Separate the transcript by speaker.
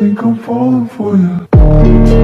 Speaker 1: think I'm falling for you